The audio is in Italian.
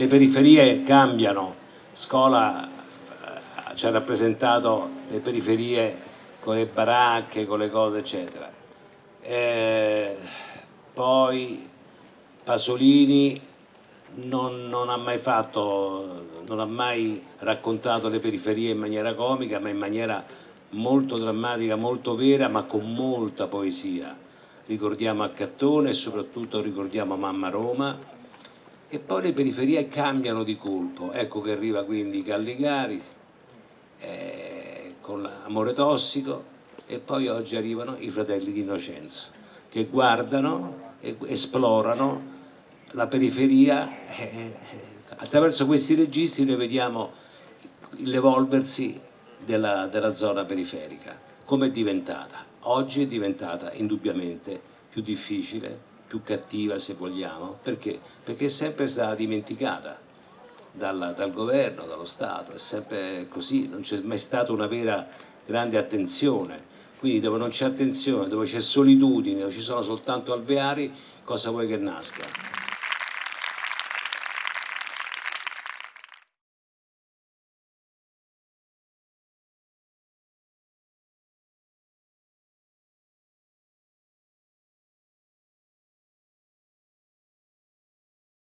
le periferie cambiano, Scola eh, ci ha rappresentato le periferie con le baracche, con le cose eccetera. Eh, poi Pasolini non, non, ha mai fatto, non ha mai raccontato le periferie in maniera comica, ma in maniera molto drammatica, molto vera, ma con molta poesia. Ricordiamo Accattone e soprattutto ricordiamo Mamma Roma. E poi le periferie cambiano di colpo. Ecco che arriva quindi Calligari eh, con l'amore tossico e poi oggi arrivano i fratelli di Innocenzo che guardano e esplorano la periferia, eh, attraverso questi registri noi vediamo l'evolversi della, della zona periferica, come è diventata. Oggi è diventata indubbiamente più difficile, più cattiva se vogliamo, perché? Perché è sempre stata dimenticata dal, dal governo, dallo Stato, è sempre così, non c'è mai stata una vera grande attenzione. Quindi dove non c'è attenzione, dove c'è solitudine, dove ci sono soltanto alveari, cosa vuoi che nasca?